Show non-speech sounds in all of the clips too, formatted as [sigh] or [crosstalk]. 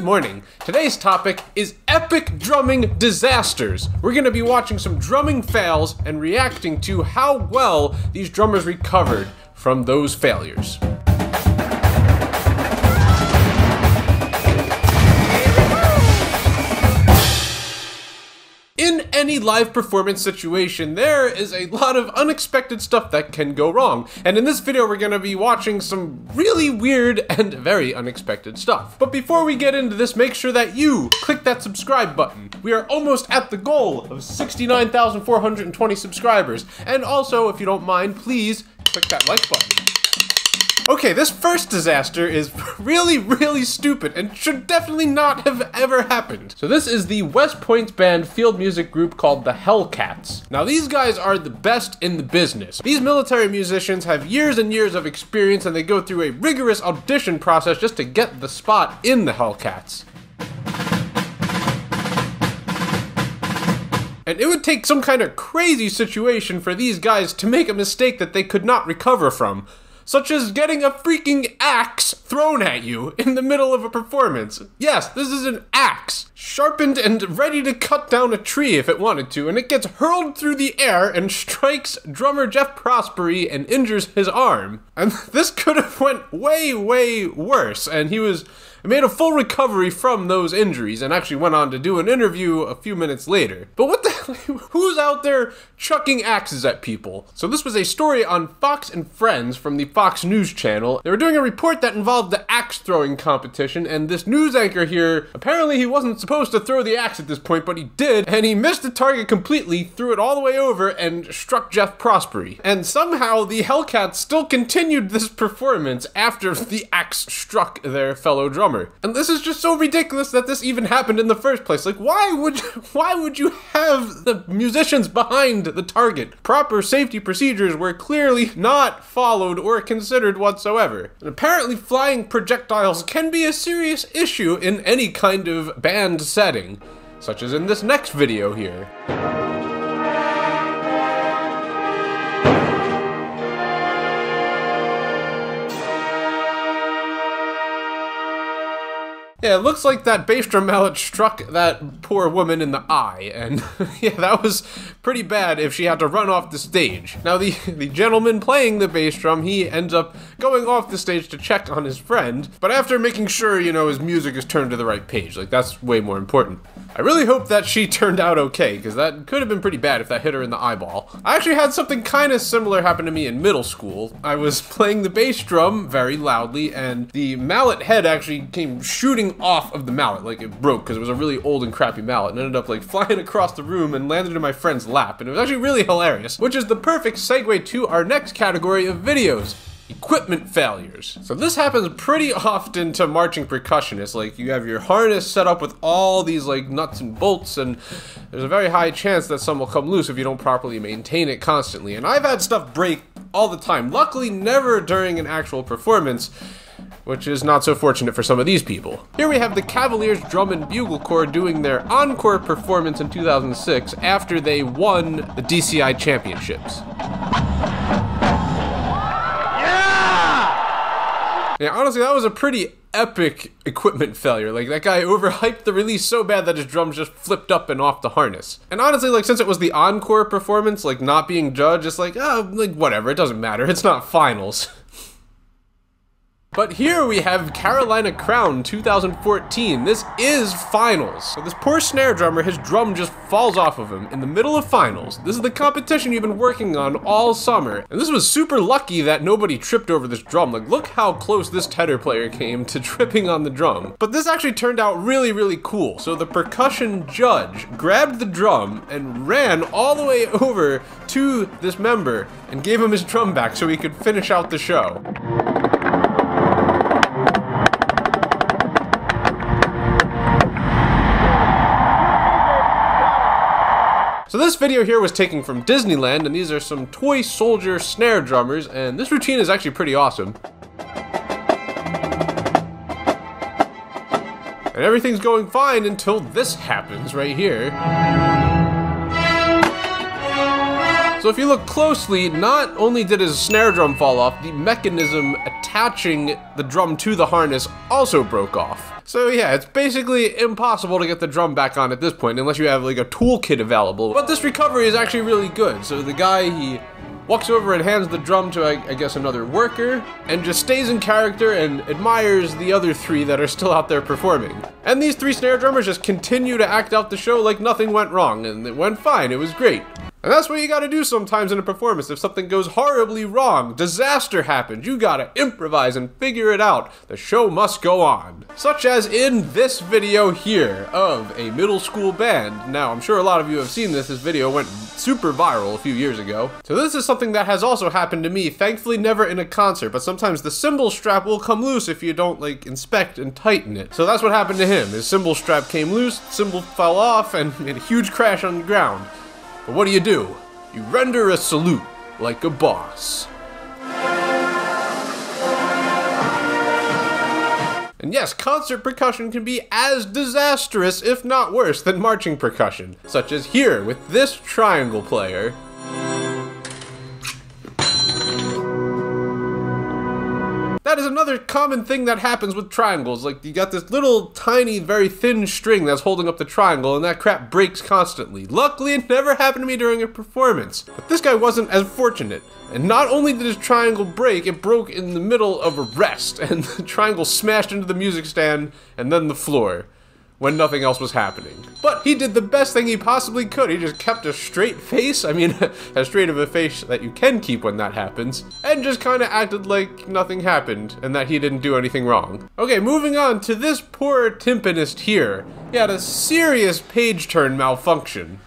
Good morning. Today's topic is epic drumming disasters. We're going to be watching some drumming fails and reacting to how well these drummers recovered from those failures. Any live performance situation, there is a lot of unexpected stuff that can go wrong. And in this video, we're gonna be watching some really weird and very unexpected stuff. But before we get into this, make sure that you click that subscribe button. We are almost at the goal of 69,420 subscribers. And also, if you don't mind, please click that like button. Okay, this first disaster is [laughs] really, really stupid and should definitely not have ever happened. So this is the West Point band field music group called the Hellcats. Now these guys are the best in the business. These military musicians have years and years of experience and they go through a rigorous audition process just to get the spot in the Hellcats. And it would take some kind of crazy situation for these guys to make a mistake that they could not recover from such as getting a freaking axe thrown at you in the middle of a performance. Yes, this is an axe, sharpened and ready to cut down a tree if it wanted to, and it gets hurled through the air and strikes drummer Jeff Prosperie and injures his arm. And [laughs] this could have went way, way worse, and he was made a full recovery from those injuries and actually went on to do an interview a few minutes later. But what the [laughs] who's out there chucking axes at people? So this was a story on Fox and Friends from the Fox News channel. They were doing a report that involved the axe throwing competition and this news anchor here, apparently he wasn't supposed to throw the axe at this point, but he did, and he missed the target completely, threw it all the way over and struck Jeff Prosperie. And somehow the Hellcats still continued this performance after the axe struck their fellow drummer And this is just so ridiculous that this even happened in the first place. Like, why would [laughs] why would you have the musicians behind the target? Proper safety procedures were clearly not followed or considered whatsoever. And apparently, flying projectiles can be a serious issue in any kind of band setting, such as in this next video here. Yeah, it looks like that bass drum mallet struck that poor woman in the eye, and [laughs] yeah, that was pretty bad if she had to run off the stage. Now, the, [laughs] the gentleman playing the bass drum, he ends up going off the stage to check on his friend, but after making sure, you know, his music is turned to the right page. Like, that's way more important. I really hope that she [laughs] turned out okay, because that could have been pretty bad if that hit her in the eyeball. I actually had something kind of similar happen to me in middle school. I was playing the bass drum very loudly, and the mallet head actually came shooting off of the mallet, like it broke because it was a really old and crappy mallet, and ended up like [laughs] flying across the room and landed in my friend's lap, and it was actually really hilarious, which is the perfect segue to our next category of videos equipment failures. So this happens pretty often to marching percussionists. Like you have your harness set up with all these like nuts and bolts and there's a very high chance that some will come loose if you don't properly maintain it constantly. And I've had stuff break all the time. Luckily never during an actual performance which is not so fortunate for some of these people. Here we have the Cavaliers Drum and Bugle Corps doing their encore performance in 2006 after they won the DCI championships. Yeah! Yeah, honestly, that was a pretty epic equipment failure. Like that guy overhyped the release so bad that his drums just flipped up and off the harness. And honestly, like since it was the encore performance, like not being judged, it's like, oh, like whatever, it doesn't matter. It's not finals. [laughs] But here we have Carolina Crown 2014. This is finals. So this poor snare drummer, his drum just falls off of him in the middle of finals. This is the competition you've been working on all summer. And this was super lucky that nobody tripped over this drum. Like, look how close this tenor player came to [laughs] tripping on the drum. But this actually turned out really, really cool. So the percussion judge grabbed the drum and ran all the way [laughs] over to this member and gave him his drum back so he could finish out the show. So this video here was taken from Disneyland, and these are some toy soldier snare drummers, and this routine is actually pretty awesome. And everything's going fine until this happens right here. So if you look closely, not only did his snare drum fall off, the mechanism attaching the drum to the harness also broke off. So yeah, it's basically impossible to get the drum back on at this point unless you have like a toolkit available. But this recovery is actually really good. So the guy, he walks over and hands the drum to, I, I, guess, another worker, and just stays in character and admires the other three that are still out there performing. And these three snare drummers just continue to act out the show like nothing went wrong, and it went fine, it was great. And that's what you gotta do sometimes in a performance. If something goes horribly wrong, disaster happens, you gotta improvise and figure it out. The show must go on. Such as in this video here of a middle school band. Now, I'm sure a lot of you have seen this. This video went super viral a few years ago. So this is something that has also happened to me, thankfully never in a concert, but sometimes the cymbal strap will come loose if you don't like inspect and tighten it. So that's what happened to him. His cymbal strap came loose, cymbal fell off, and [laughs] made a huge crash on the ground. But what do you do? You render a salute like a boss. And yes, concert percussion can be as disastrous, if not worse, than marching percussion, such as here with this triangle player. That is another common thing that happens with triangles. Like, you got this little tiny, very thin string that's holding up the triangle, and that crap breaks constantly. Luckily, it never happened to me during a performance. But this guy wasn't as fortunate. And not only did his triangle break, it broke in the middle of a rest, [laughs] and the triangle smashed into the music stand and then the floor when nothing else was happening. But he did the best thing he possibly could. He just kept a straight face, I mean, [laughs] as straight of a face that you can keep when that happens, and just kind of acted like nothing happened and that he didn't do anything wrong. Okay, moving on to this poor timpanist here. He had a serious page turn malfunction.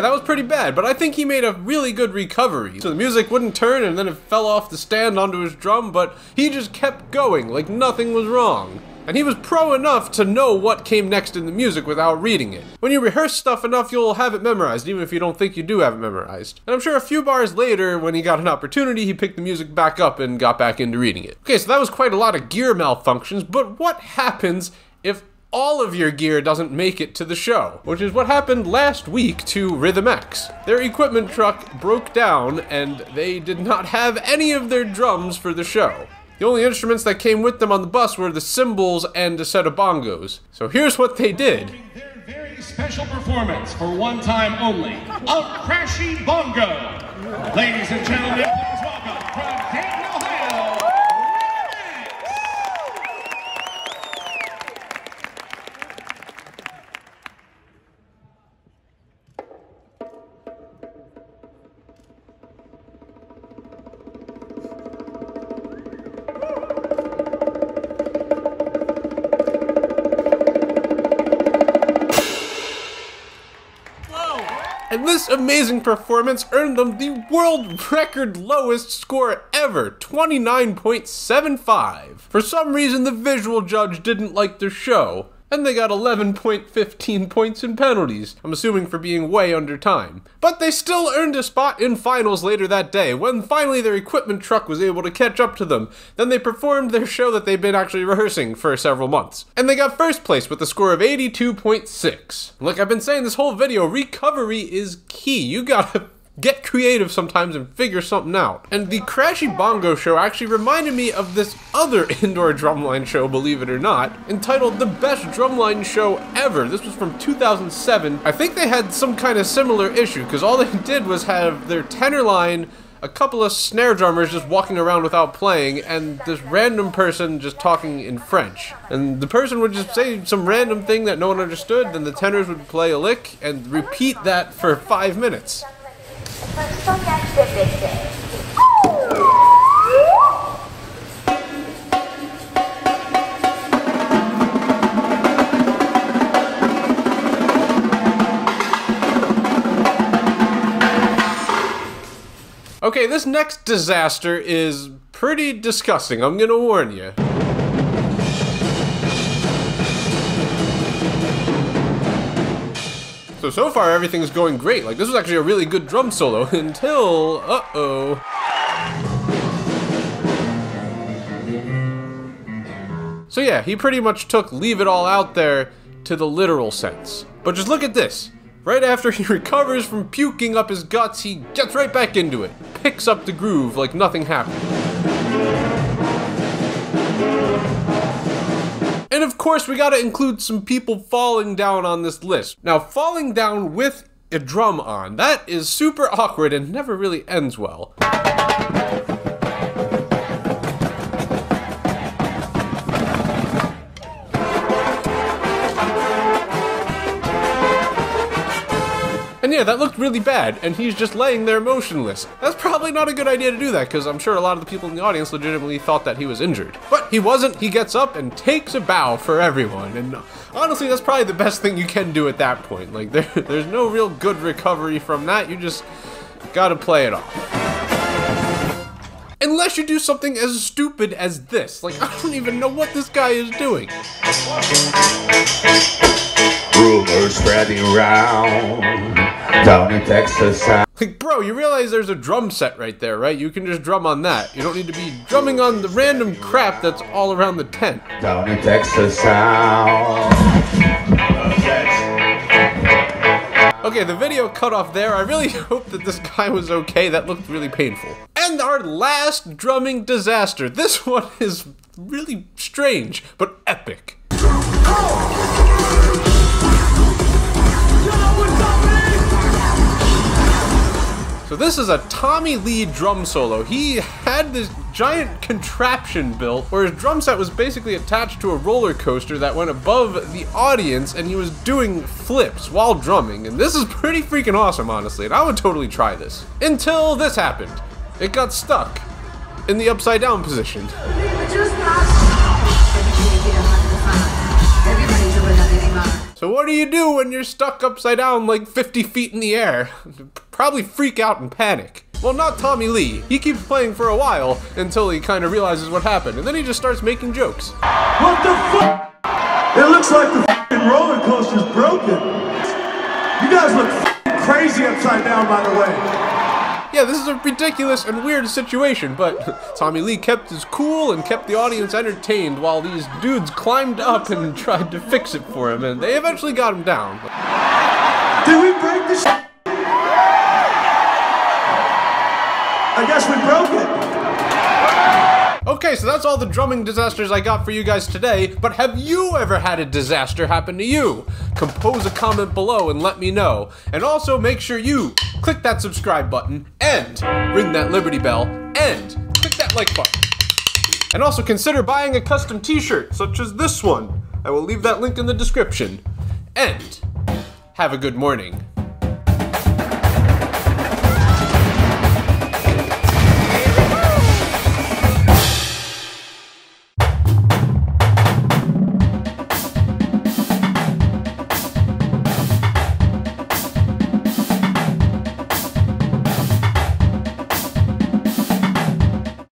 Yeah, that was pretty bad, but I think he made a really good recovery. So the music wouldn't turn and then it fell off the stand onto his drum, but he just kept going like nothing was wrong. And he was pro enough to know what came next in the music without reading it. When you rehearse stuff enough, you'll have it memorized, even if you don't think you do have it memorized. And I'm sure a few bars later, when he got an opportunity, he picked the music back up and got back into reading it. Okay, so that was quite a lot of gear malfunctions, but what happens if all of your gear doesn't make it to the show, which is what happened last week to Rhythm X. Their equipment truck broke down and they did not have any of their drums for the show. The only instruments that came with them on the bus were the cymbals and a set of bongos. So here's what they did. Their very special performance for one time only, a crashy bongo. Ladies and gentlemen, this amazing performance earned them the world record lowest score ever, 29.75. For some reason, the visual judge didn't like their show, and they got 11.15 points in penalties, I'm assuming for being way under time. But they still earned a spot in finals later that day, when finally their equipment truck was able to catch up to them. Then they performed their show that they've been actually rehearsing for several months. And they got first place with a score of 82.6. Like I've been saying this whole video, recovery is key. You gotta get creative sometimes and figure something out. And the Crashy Bongo show actually reminded me of this other [laughs] indoor drumline show, believe it or not, entitled The Best Drumline Show Ever. This was from 2007. I think they had some kind of similar issue, because all they [laughs] did was have their tenor line a couple of snare drummers just walking around without playing, and this random person just talking in French. And the person would just say some random thing that no one understood, then the tenors would play a lick and repeat that for five minutes. Okay, this next disaster is pretty disgusting, I'm gonna warn you. So, so far everything's going great. Like, this was actually a really good drum solo [laughs] until, uh-oh. So yeah, he pretty much took leave it all out there to the literal sense. But just look at this. Right after he [laughs] recovers from puking up his guts, he gets right back into it, picks up the groove like nothing happened. And of course, we gotta include some people falling down on this list. Now, falling down with a drum on, that is super awkward and never really ends well. And yeah, that looked really bad, and he's just laying there motionless. That's probably not a good idea to do that, because I'm sure a lot of the people in the audience legitimately thought that he was injured. But he wasn't, he gets up and takes a bow for everyone, and uh, honestly, that's probably the best thing you can do at that point. Like, [laughs] there, there's no real good recovery from that, you just gotta play it off. Unless you do something as stupid as this. Like, I don't even know what this guy is doing. Rumors spreading around down in Texas. Like, bro, you realize there's a drum set right there, right? You can just drum on that. You don't need to be drumming on the random crap that's all around the tent. Down in Texas sound. Okay, the video cut off there. I really [laughs] hope that this guy was okay. That looked really painful. And our last drumming disaster. This [laughs] one is really strange, but epic. So this is a Tommy Lee drum solo. He had this giant contraption built where his drum set was basically attached to a roller coaster that went above the audience and he was doing flips while drumming. And this is [laughs] pretty freaking awesome, honestly, and I would totally try this. Until this happened. It got stuck in the upside down position. So what do you do when you're stuck upside down like 50 feet in the air? [laughs] Probably freak out and panic. Well, not Tommy Lee. He keeps playing for a while until he kind of realizes what happened, and then he just starts making jokes. What the fuck? It looks like the fucking roller coaster's broken. You guys look crazy upside down, by the way. Yeah, this is a ridiculous and weird situation, but [laughs] Tommy Lee kept his cool and kept the audience entertained while these dudes climbed up and [laughs] tried to fix it for him, and they eventually got him down. Did we break the I guess we broke it. Okay, so that's all the drumming disasters I got for you guys today, but have you ever had a disaster happen to you? Compose a comment below and let me know. And also make sure you click that subscribe button and ring that Liberty Bell and click that like button. And also consider buying a custom t-shirt such as this one. I will leave that link in the description. And have a good morning.